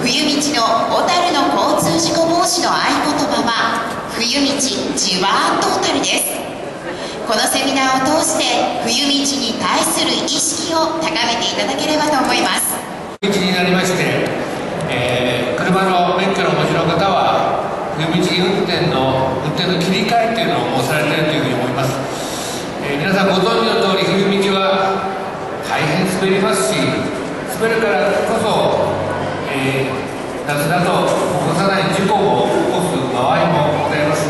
冬道の小樽の交通事故防止の合言葉は冬道じわーんトータルです。このセミナーを通して冬道に対する意識を高めていただければと思います。冬道になりまして、えー、車の免許のお持ちの方は冬道運転の運転の切り替えというのをされているというふうに思います、えー、皆さんご存知の通り冬道は大変滑りますし滑るからこそ、えー、夏だと起こさない事故を起こす場合もございます、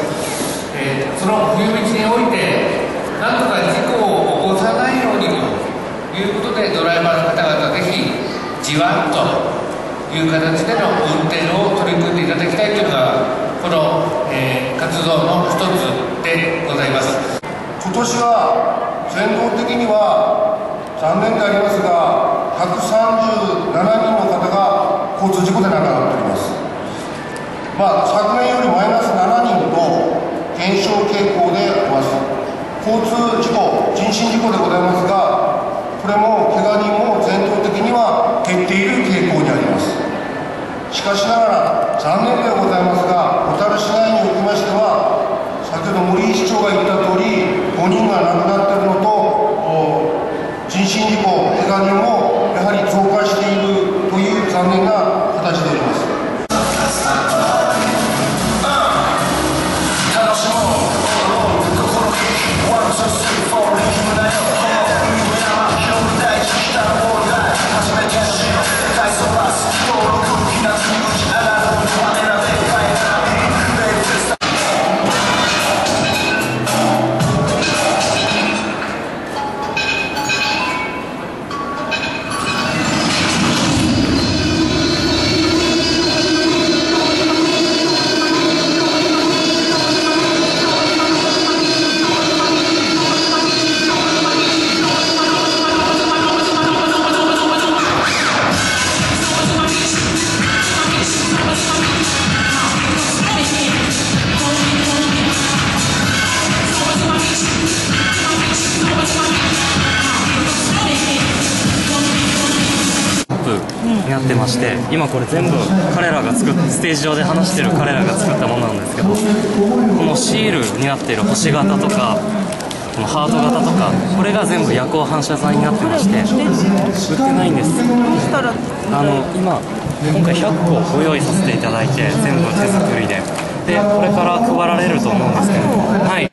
えー、その冬道においてなんとか事故を起こさないようにということでドライバーの方々ぜひじわっという形での運転を取り組んでいただきたいというのがこの、えー、活動の一つでございます。今年は全国的には残念でありますが137人の方が交通事故で亡くなっておりますまあ昨年よりマイナス7人と少傾向であります交通事故、人身事故でございますが、これもけが人も全体的には減っている傾向にあります。しかしながら、残念になってまして今これ全部彼らが作っステージ上で話してる彼らが作ったものなんですけどこのシールになっている星型とかこのハート型とかこれが全部夜光反射材になってまして売ってないんです。あの今今回100個ご用意させていただいて全部手作りで。でこれから配られると思うんですけどはい。